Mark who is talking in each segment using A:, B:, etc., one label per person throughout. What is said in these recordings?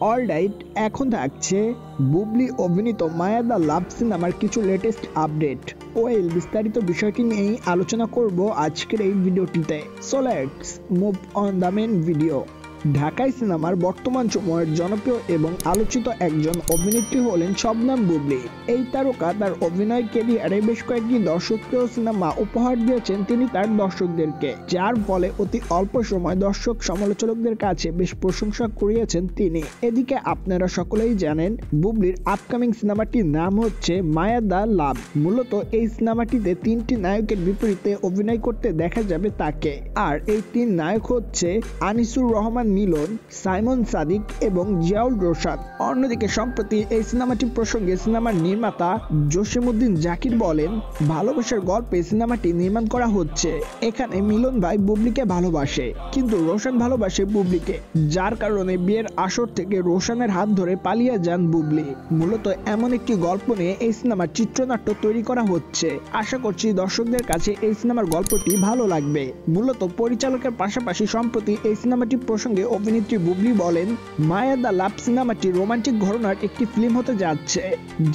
A: All right এখন থাকছে বুবলি অভিনীত মায়া দ্য লাভ সিনেমার কিছু লেটেস্ট আপডেট ওয়েল, বিস্তারিত বিষয়টি নিয়েই আলোচনা করব আজকের এই ভিডিওটিতে so let's move on the main video ঢাকাই সিনেমার বর্তমান সময়ের জনপ্রিয় এবং আলোচিত একজন অভিনেত্রী হলেন শবনাম বুবলি। এই তারকা তার অভিনয় ক্যারিয়ারে বেশ কয়েকটি দর্শকপ্রিয় সিনেমা উপহার দিয়েছেন তিনি তার দর্শকদেরকে, যার ফলে অতি অল্প সময় দর্শক সমালোচকদের কাছে বেশ প্রশংসা কুড়িয়েছেন তিনি। এদিকে আপনারা সকলেই জানেন, বুবলির আপকামিং সিনেমাটির নাম হচ্ছে মায়া দা লাভ। মূলত এই সিনেমাটিতে তিনটি নায়কের বিপরীতে অভিনয় করতে দেখা যাবে তাকে। আর এই তিন নায়ক হচ্ছে আনিসুর রহমান মিলন, সাইমন সাদিক এবং জিয়াউল রোশাদ অন্যদিকে সম্প্রতি এই সিনেমাটি প্রসঙ্গে সিনেমার নির্মাতা জসিমউদ্দিন জাকির বলেন, ভালোবাসার গল্পে সিনেমাটি নির্মাণ করা হচ্ছে। এখানে মিলন ভাই বুবলিকে ভালোবাসে, কিন্তু রোশন ভালোবাসে বুবলিকে, যার কারণে বিয়ের আসর থেকে রোশনের হাত ধরে পালিয়ে যান বুবলি। মূলত এমন একটি গল্প নিয়ে এই সিনেমার চিত্রনাট্য তৈরি করা হচ্ছে। আশা করছি দর্শকদের কাছে এই সিনেমার গল্পটি ভালো লাগবে। মূলত পরিচালকের পাশাপাশি সম্প্রতি এই সিনেমাটি প্রসঙ্গে অভিনেত্রী বুবলি বলেন, মায়া দা লাভ সিনেমাটি রোমান্টিক ঘটনার একটি ফিল্ম হতে যাচ্ছে,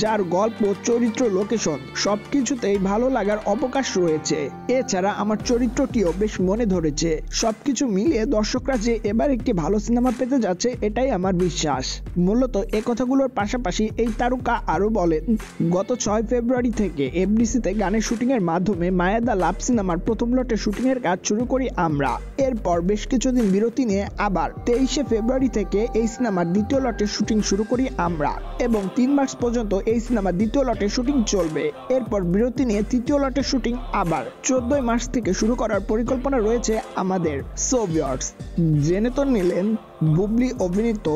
A: যার গল্প, চরিত্র লোকেশন সবকিছুতেই ভালো লাগার অবকাশ রয়েছে। এছাড়া আমার চরিত্রটিও বেশ মনে ধরেছে। সবকিছু মিলিয়ে দর্শকরা যে এবার একটি ভালো সিনেমা পেতে যাচ্ছে, এটাই আমার বিশ্বাস। মূলত এ কথাগুলোর পাশাপাশি এই তারকা আরও বলেন, গত ছয় ফেব্রুয়ারি থেকে এফডিসিতে গানের শুটিং এর মাধ্যমে মায়াদা লাভ সিনেমার প্রথম লটে শুটিং এর কাজ শুরু করি আমরা। এরপর বেশ কিছুদিন বিরতি নিয়ে আবার তেইশে ফেব্রুয়ারি থেকে এই সিনেমার দ্বিতীয় লটের শুটিং শুরু করি আমরা এবং তিন মার্চ পর্যন্ত এই সিনেমার দ্বিতীয় লটের শুটিং চলবে। এরপর বিরতি নিয়ে তৃতীয় লটের শুটিং আবার চোদ্দই মার্চ থেকে শুরু করার পরিকল্পনা রয়েছে আমাদের। সোভিয়টস জেনে তো নিলেন, বুবলি অভিনীত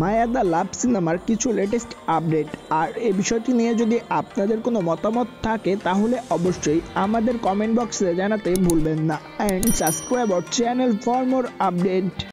A: মায়া মায়াদা লাভ সিনেমার কিছু লেটেস্ট আপডেট আর এই বিষয়টি নিয়ে যদি আপনাদের কোনো মতামত থাকে, তাহলে অবশ্যই আমাদের কমেন্ট বক্সে জানাতে ভুলবেন না। And subscribe our channel for more update